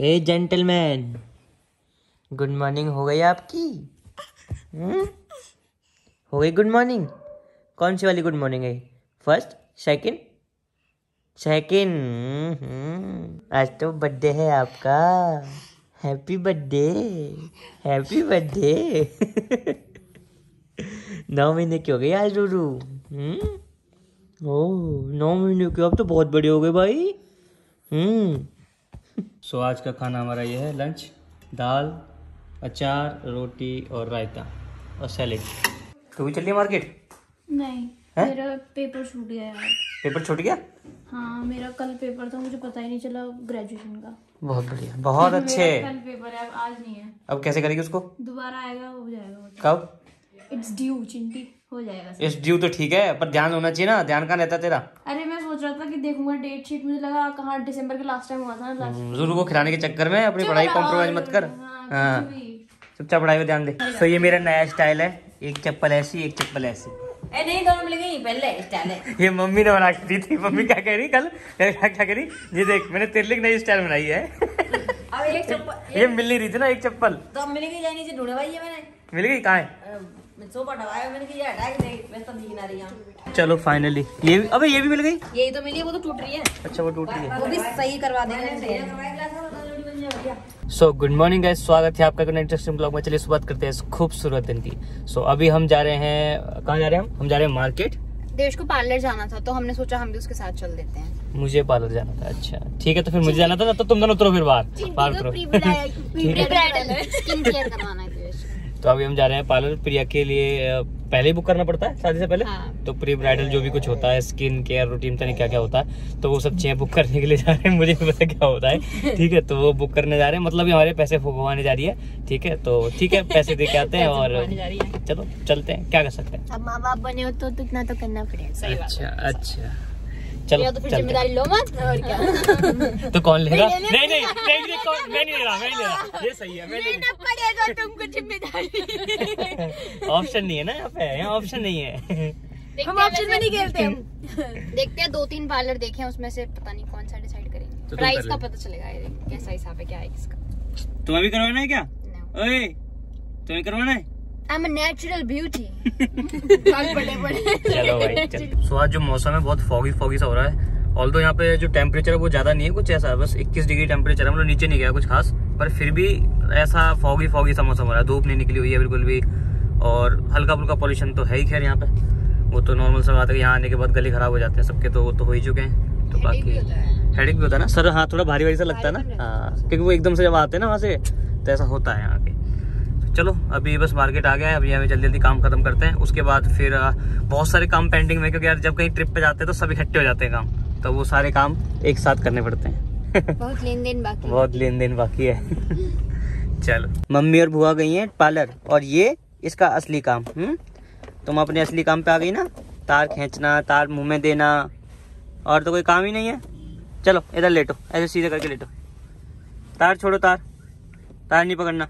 ए gentleman good morning हो गई आपकी? हम्म? हो गई गुड मॉर्निंग कौन सी वाली गुड मॉर्निंग है? फ़र्स्ट सेकंड सेकंड आज तो बर्थडे है आपका। हैप्पी बर्थडे हैप्पी बर्थडे नौ महीने की हो गई आज, रूरू। हम्म? ओह नौ महीने के, अब तो बहुत बड़े हो गए भाई। हम्म। सो आज का खाना हमारा ये है लंच दाल अचार रोटी और रायता और सैलेड तू भी चलिए मार्केट नहीं हैं? मेरा पेपर छूट गया यार। पेपर छूट गया? हाँ मेरा कल पेपर था मुझे पता ही नहीं चला ग्रेजुएशन का। बहुत बढ़िया बहुत अच्छे। कल पेपर है आज नहीं है। अब कैसे करेगी उसको? दोबारा आएगा हो जाएगा कब? इट्स ड्यू चिंटी हो जाएगा। इस ड्यू तो ठीक है पर ध्यान होना चाहिए ना ध्यान कहाँ रहता तेरा? अरे मैं सोच रहा था कि देखूँगा डेट शीट मुझे लगा कहाँ दिसंबर के लास्ट टाइम हुआ था ना लास्ट को खिलाने के चक्कर में अपनी पढ़ाई कॉम्प्रोमाइज मत कर। हाँ हाँ। चुपचाप पढ़ाई पे ध्यान दे। तो ये मेरा नया स्टाइल है एक चप्पल ऐसी एक चप्पल ऐसी। ए नहीं दोनों मिल गई पहले स्टाइल है। ये मम्मी ने बना दी थी। मम्मी क्या कह रही कल? क्या क्या कह रही? ये देख मैंने तेरे लिए नई स्टाइल बनाई है। अब एक चप्पल ये मिल नहीं रही थी ना एक चप्पल। तो अब मिल गई जानी से ढूंढे भाई है मैंने। मिल गई? कहाँ है? तो रही यहाँ चलो फाइनली ये भी अबे ये भी मिल गई? यही तो मिली वो तो टूट रही है। अच्छा वो टूट रही है। वो भी सही करवा देंगे। सो गुड मॉर्निंग गाइस स्वागत है आपका इंटरेस्टिंग ब्लॉग में। चलिए शुरुआत करते हैं इस खूबसूरत दिन की। सो so, अभी हम जा रहे हैं कहाँ जा रहे हैं हम? हम जा रहे हैं मार्केट देश को पार्लर जाना था तो हमने सोचा हम भी उसके साथ चल देते हैं। मुझे पार्लर जाना था अच्छा। ठीक है तो फिर मुझे जाना था तो तुम दोनों उतरो फिर बाहर। बाहर उतरो। स्किन केयर करवाना है। तो अभी हम जा रहे हैं पार्लर प्रिया के लिए पहले ही बुक करना पड़ता है शादी से पहले? हाँ। तो प्री ब्राइडल जो भी कुछ होता है स्किन केयर रूटीन पता नहीं क्या क्या होता है तो वो सब चीज़ें बुक करने के लिए जा रहे हैं मुझे पता क्या होता है ठीक है तो वो बुक करने जा रहे हैं मतलब हमारे पैसे फुकवाने जा रही है ठीक है तो ठीक है पैसे दे के आते हैं और चलो चलते हैं क्या कर सकते हैं? अब माँ बाप बने हो तो इतना तो करना पड़ेगा। अच्छा अच्छा। चलो या तो फिर ज़िम्मेदारी लो मत और क्या? तो कौन लेगा? नहीं नहीं नहीं नहीं कौन- मैं नहीं ले रहा मैं नहीं ले रहा। ये सही है मैं नहीं पड़ेगा तुमको ज़िम्मेदारी। ऑप्शन नहीं है ना यहाँ पे यहाँ ऑप्शन नहीं है। हम ऑप्शन में नहीं खेलते हम। देखते हैं दो तीन पार्लर देखे हैं उसमें से पता नहीं कौन सा डिसाइड तो करेंगे प्राइस का पता चलेगा कैसा हिसाब है क्या है किसका तुम्हें भी करवाना है क्या? तुम्हें करवाना है? I'm a natural beauty. चलो भाई चलो। सो आज जो मौसम है बहुत फॉगी फॉगी सा हो रहा है। ऑल यहाँ पे जो टेम्परेचर है वो ज़्यादा नहीं है कुछ ऐसा है। बस 21 डिग्री टेम्परेचर है मतलब नीचे नहीं गया कुछ खास। पर फिर भी ऐसा फॉगी फॉगी सा मौसम हो रहा है। धूप नहीं निकली हुई है बिल्कुल भी। और हल्का फुल्का पॉल्यूशन तो है ही खैर यहाँ पे। वो तो नॉर्मल सा बात है यहाँ आने के बाद गले खराब हो जाते हैं सबके तो वो तो हो ही चुके हैं। तो बाकी हेडिक भी होता है ना? सर हाँ थोड़ा भारी भारी सा लगता है ना? हाँ। क्योंकि वो एकदम से जब आते हैं ना वहाँ से तो ऐसा होता है यहाँ के। चलो अभी बस मार्केट आ गया है अभी हमें जल्दी जल्दी काम खत्म करते हैं। उसके बाद फिर बहुत सारे काम पेंडिंग में क्योंकि यार जब कहीं ट्रिप पे जाते हैं तो सब इकट्ठे हो जाते हैं काम। तो वो सारे काम एक साथ करने पड़ते हैं। बहुत लेन देन बाकी है। बहुत लेन देन बाकी है। चलो। मम्मी और बुआ गई हैं पार्लर और ये इसका असली काम हम्म? तुम अपने असली काम पे आ गई ना? तार खींचना तार मुँह में देना और तो कोई काम ही नहीं है। चलो इधर लेटो ऐसे सीधे करके लेटो। तार छोड़ो तार। तार नहीं पकड़ना।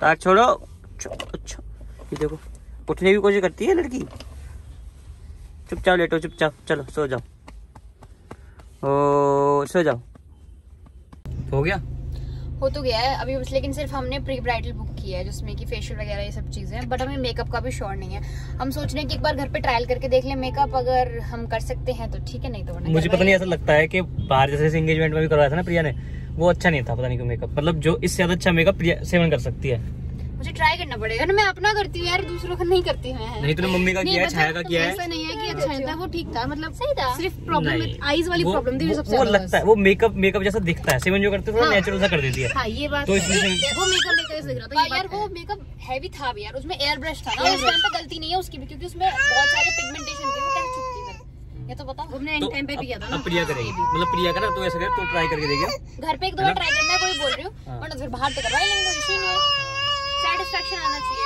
तार छोड़ो। अच्छा ये देखो उठने की कोशिश करती है लड़की। चुपचाप लेटो चुपचाप। चलो सो जाओ। ओ सो जाओ। हो गया? हो तो गया है अभी बस लेकिन सिर्फ़ हमने प्री ब्राइडल बुक किया है जिसमें कि फेशियल वगैरह ये सब चीज़ें हैं बट हमें मेकअप का भी श्योर नहीं है। हम सोच रहे हैं कि एक बार घर पे ट्रायल करके देख लें मेकअप अगर हम कर सकते हैं तो ठीक है नहीं तो मुझे पता नहीं ऐसा लगता है कि बाहर जैसे एंगेजमेंट में भी करवाया था ना प्रिया ने वो अच्छा नहीं था पता नहीं क्यों मेकअप मतलब जो इससे ज़्यादा अच्छा मेकअप सेवन कर सकती है। मुझे ट्राई करना पड़ेगा ना मैं अपना करती हूँ यार दूसरों का नहीं करती मैं। नहीं तूने मम्मी का किया है छाया का किया है? ऐसा नहीं है कि अच्छा था वो ठीक था मतलब सही था। सिर्फ़ प्रॉब्लम आईज वाली प्रॉब्लम थी सबसे वो लगता है वो मेकअप मेकअप जैसा दिखता है। सेवन जो करते हैं थोड़ा हाँ। नेचुरल सा कर देती है। हाँ ये बात तो इसलिए वो मेकअप मेकअप दिख रहा था यार वो मेकअप हैवी था भी यार उसमें एयर ब्रश था ना उस टाइम पे गलती नहीं है उसकी भी क्योंकि उसमें बहुत सारे पिगमेंटेशन थे वो कैसे छुपती फिर ये तो बता हमने तो टाइम पे भी किया था अब प्रिया करेगी। मतलब प्रिया करा तो ऐसा कर तो ट्राई करके देखिए घर पे एक दो बार ट्राई करना है वही बोल रही हूँ। हाँ। फिर बाहर तो करवा ही लेंगे इशू नहीं है सेटिस्फेक्शन आना चाहिए।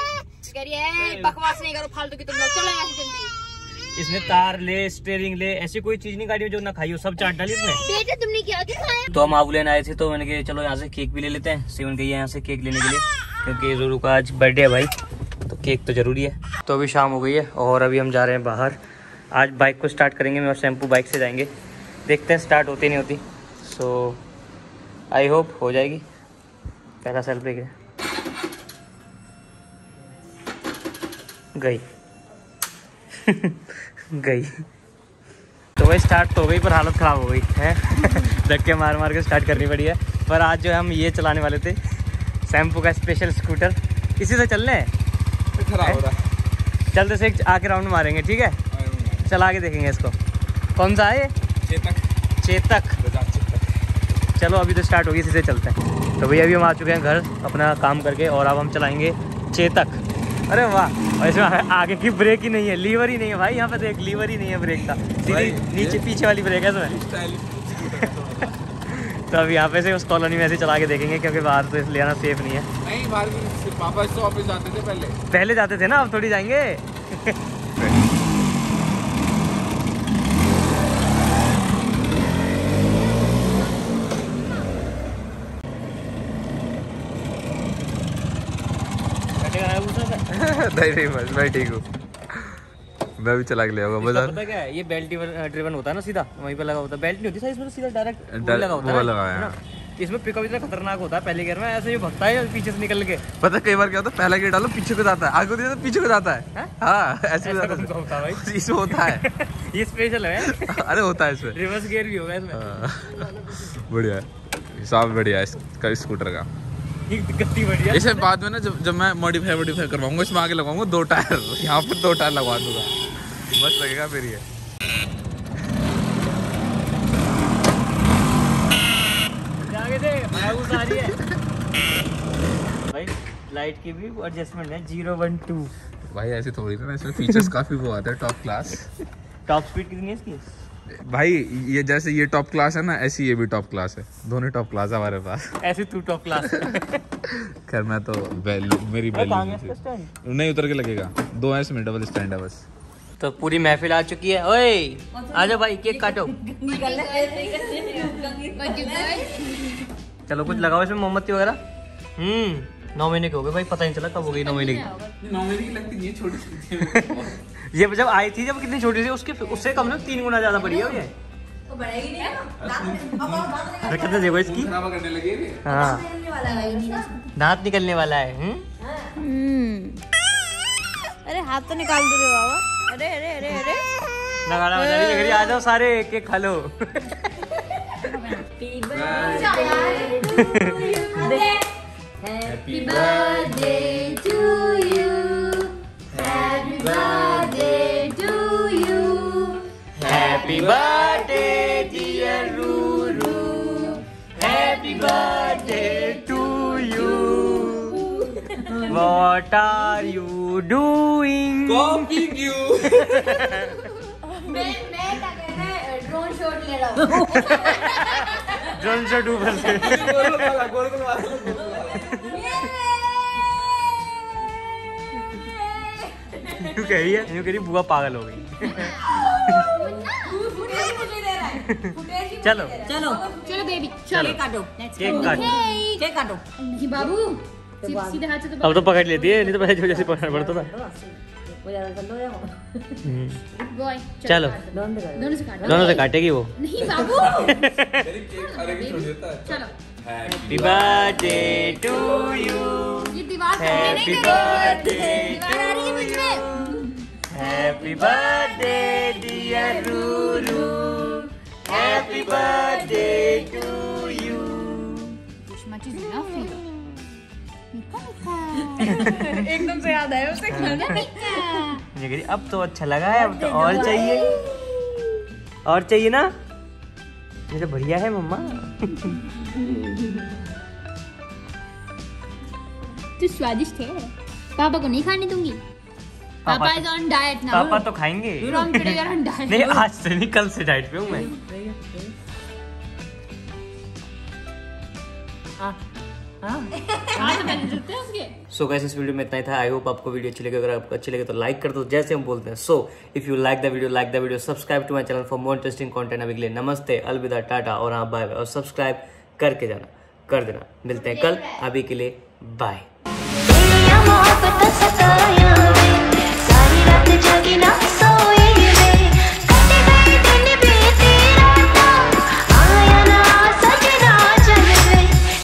कह रही है बकवास नहीं करो फालतू की तुम लोग चलो यहाँ से जल्दी इसने तार ले स्टेयरिंग ले ऐसी कोई चीज़ नहीं गाड़ी में जो ना खाई हो सब चाट डाली इसने? बेटा तुमने क्या खाया तो हम आबू लेने आए थे तो मैंने कहा चलो यहाँ से केक भी ले लेते हैं। सेवन गई है यहाँ से केक लेने के लिए क्योंकि जोरू का आज बर्थडे है भाई तो केक तो ज़रूरी है। तो अभी शाम हो गई है और अभी हम जा रहे हैं बाहर। आज बाइक को स्टार्ट करेंगे मैं और शैम्पू बाइक से जाएँगे। देखते हैं स्टार्ट होती नहीं होती। सो आई होप हो जाएगी। पहला सेल्फ ब्रेक है। गई। गई। तो वही स्टार्ट तो हो गई पर हालत ख़राब हो गई है? धक्के मार मार के स्टार्ट करनी पड़ी है। पर आज जो है हम ये चलाने वाले थे शैम्पू का स्पेशल स्कूटर इसी से चल रहे हैं? खराब हो रहा चलते से एक आके राउंड मारेंगे ठीक है? चला के देखेंगे इसको। कौन सा है चेतक। चेतक। चलो अभी तो स्टार्ट होगी इसी से चलते हैं। तो भैया अभी हम आ चुके हैं घर अपना काम करके और अब हम चलाएँगे चेतक। अरे वाह! और इसमें आगे की ब्रेक ही नहीं है लीवर ही नहीं है भाई यहाँ पे देख लीवर ही नहीं है ब्रेक का। सीधी नीचे पीछे वाली ब्रेक है इसमें। तो अब यहाँ पे से उस कॉलोनी में ऐसे चला के देखेंगे क्योंकि बाहर तो इसलिए आना सेफ़ नहीं है। नहीं बाहर भी पापा इससे ऑफ़िस जाते थे पहले। पहले जाते थे ना अब थोड़ी जाएँगे। नहीं नहीं बस मैं ठीक हूँ। मैं भी चला के ले आऊँगा बाज़ार। पता क्या है ये बेल्ट ड्रिवन होता है ना सीधा वहीं पे लगा होता है। बेल्ट नहीं होती सर इसमें तो सीधा डायरेक्ट लगा होता है लगा है, ना? इसमें पिकअप इतना खतरनाक होता है पहले गियर में ऐसे ही भगता है पीछे से निकल के। पता है कई बार क्या होता है पहला गेट डालो पीछे को जाता है आगे दिया तो पीछे को जाता है। हैं? ऐसे होता है। भाई? इसमें होता है। ये स्पेशल है अरे होता है इसमें। रिवर्स गियर भी होगा इसमें। हाँ। बढ़िया हिसाब बढ़िया है इसका स्कूटर का। इसे बाद में ना जब जब मैं मॉडिफाई मॉडिफाई करवाऊँगा इसमें आगे लगाऊँगा दो टायर। यहाँ पर दो टायर लगवा दूँगा। मस्त लगेगा फिर ये। आगे से हायाबुसा आ रही है। भाई लाइट की भी एडजस्टमेंट है ज़ीरो वन टू भाई ऐसी थोड़ी ना इसमें फीचर्स काफ़ी वो आते हैं टॉप क्लास टॉप स्पीड कितनी है इसकी? भाई ये जैसे ये टॉप क्लास है ना ऐसी ये भी टॉप क्लास है। दोनों टॉप क्लास है हमारे पास। ऐसे तू टॉप क्लास खैर मैं तो वैल्यू मेरी वैल्यू नहीं उतर के लगेगा। दो है इसमें डबल स्टैंड है बस। तो पूरी महफिल आ चुकी है। ओए आजा भाई केक काटो। चलो कुछ लगाओ इसमें मोमबत्ती वगैरह। हम्म नौ महीने के हो गए भाई पता नहीं चला कब हो गई नौ महीने की। नौ महीने की लगती नहीं है छोटी ये जब आई थी जब कितनी छोटी थी उसके उससे कम ना तीन गुना ज़्यादा बड़ी है ये। तो बढ़ेगी नहीं है ना दांत में- पापा, दांत में हरकत देखो इसकी। है। हाँ निकलने वाला है दांत निकलने वाला है हम्म? अरे हाथ तो निकाल दो रे बाबा। अरे अरे अरे अरे। नगाड़ा है आ जाओ सारे केक खा लो happy birthday what are you doing coffee क्यों मैं मैं क्या कहना है? ड्रोन शॉट ले रहा हूँ। ड्रोन शॉट ऊपर से। गोल गोल गोल गोल वाला क्यों कह रही है? यूँ कह रही बुआ पागल हो गई। रहा चलो। चलो। चलो। बेबी चलो काटो केक काट। केक काटो। नहीं बाबू। सीधे हाथ से तो अब तो पकड़ लेती है नहीं तो पहले जैसे पकड़ पड़ता था चलो दोनों से काटेगी वो नहीं बाबू चलो हैप्पी बर्थडे टू यू ये दीवार happy birthday happy birthday dear Ruru happy birthday to एकदम से याद आया उसे ये कह रही अब तो अच्छा लगा है अब तो और चाहिए। और चाहिए ना? ये तो बढ़िया है मम्मा। तू स्वादिष्ट है। पापा को नहीं खाने दूँगी। पापा पापा इज़ ऑन डाइट नाउ पापा तो खाएँगे। From today you are on diet नहीं आज से नहीं कल से डाइट पे हूँ मैं। सो गाइस इस वीडियो में इतना ही था। आई होप आपको वीडियो अच्छी लगे। अगर आपको अच्छी लगे तो लाइक कर दो, जैसे हम बोलते हैं। So if you like the video like the video subscribe to my channel for more interesting content अभी के लिए नमस्ते, अलविदा, टाटा, और हाँ बाय और सब्सक्राइब करके जाना, कर देना। मिलते हैं कल। अभी के लिए बाय